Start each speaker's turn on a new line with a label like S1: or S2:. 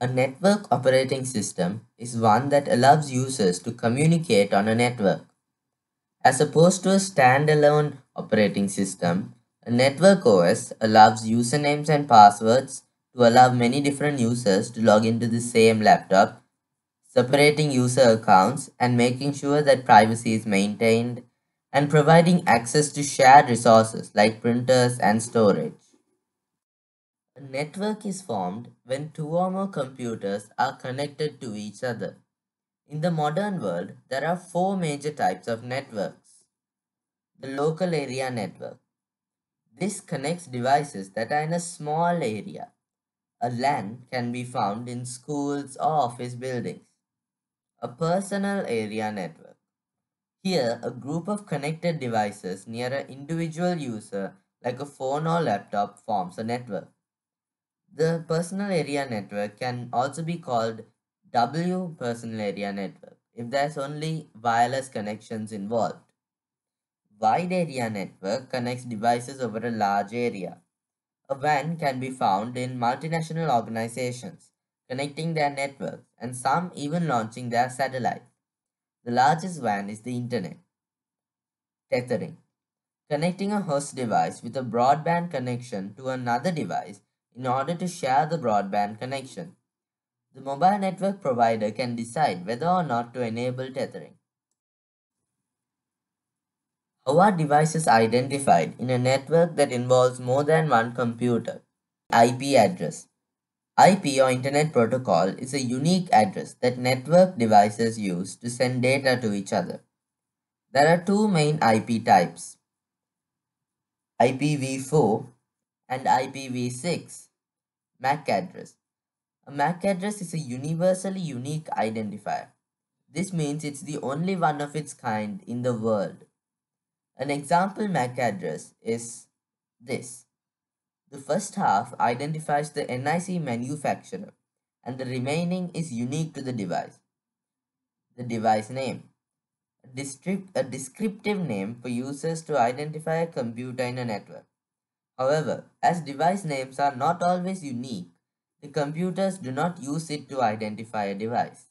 S1: A network operating system is one that allows users to communicate on a network. As opposed to a standalone operating system, a network OS allows usernames and passwords to allow many different users to log into the same laptop, separating user accounts and making sure that privacy is maintained, and providing access to shared resources like printers and storage. A network is formed when two or more computers are connected to each other. In the modern world, there are four major types of networks. The local area network. This connects devices that are in a small area. A LAN can be found in schools or office buildings. A personal area network. Here, a group of connected devices near an individual user, like a phone or laptop, forms a network. The personal area network can also be called W personal area network if there's only wireless connections involved. Wide area network connects devices over a large area. A WAN can be found in multinational organizations connecting their networks and some even launching their satellites. The largest WAN is the Internet. Tethering. Connecting a host device with a broadband connection to another device in order to share the broadband connection. The mobile network provider can decide whether or not to enable tethering. How are devices identified in a network that involves more than one computer? IP address. IP or Internet Protocol is a unique address that network devices use to send data to each other. There are two main IP types IPv4 and IPv6 MAC address. A MAC address is a universally unique identifier. This means it's the only one of its kind in the world. An example MAC address is this. The first half identifies the NIC manufacturer and the remaining is unique to the device. The device name. A, a descriptive name for users to identify a computer in a network. However, as device names are not always unique, the computers do not use it to identify a device.